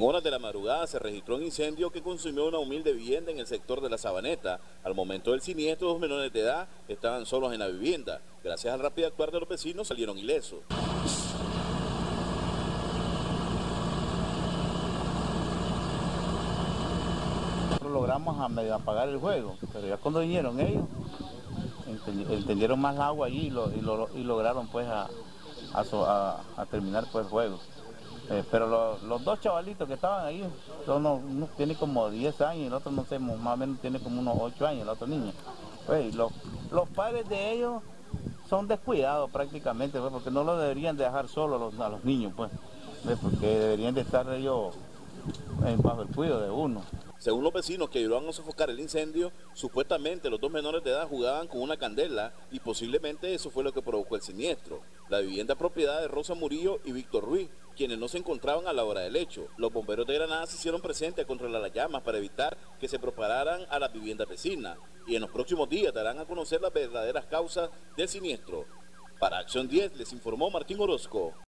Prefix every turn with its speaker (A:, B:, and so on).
A: En horas de la madrugada se registró un incendio que consumió una humilde vivienda en el sector de la Sabaneta. Al momento del siniestro, dos menores de edad estaban solos en la vivienda. Gracias al rápido actuar de los vecinos salieron ilesos.
B: Logramos apagar el juego, pero ya cuando vinieron ellos, entendieron más agua allí y, lo, y, lograron pues a, terminar pues el juego. Eh, pero los dos chavalitos que estaban ahí, uno, tiene como 10 años, el otro no sé, más o menos tiene como unos 8 años, el otro niño. Pues, los, padres de ellos son descuidados prácticamente, pues, porque no lo deberían dejar solo a los, niños, pues, porque deberían de estar ellos bajo el cuidado de uno.
A: Según los vecinos que ayudaron a sofocar el incendio, supuestamente los dos menores de edad jugaban con una candela y posiblemente eso fue lo que provocó el siniestro. La vivienda propiedad de Rosa Murillo y Víctor Ruiz, quienes no se encontraban a la hora del hecho. Los bomberos de Granada se hicieron presentes a controlar las llamas para evitar que se propagaran a las viviendas vecinas y en los próximos días darán a conocer las verdaderas causas del siniestro. Para Acción 10 les informó Martín Orozco.